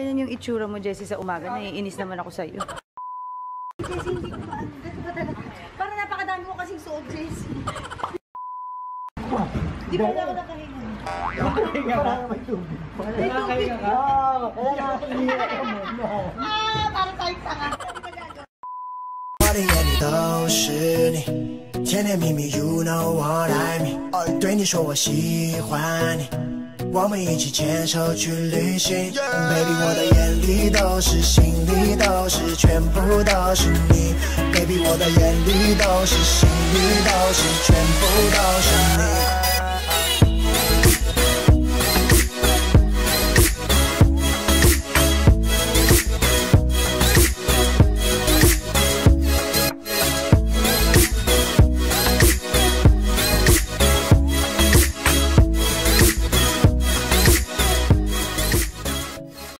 ganyan yung itsura mo, Jessie, sa umaga. Naiinis naman ako sa'yo. Jessie, hindi ko pa ano. Ganito ba talaga? Parang napakadami mo kasing suot, Jessie. Di ba na ako nakahinga? Kaya nga may tubig. Nakakahinga ka? Oo, kaya nga hinihinga ka muna. Ah, para tayong tanga. 我的眼里都是你，甜甜蜜蜜，You know what I mean。哦，对你说我喜欢你， 我们一起牵手去旅行。Baby，我的眼里都是，心里都是，全部都是你。Baby，我的眼里都是，心里都是，全部都是。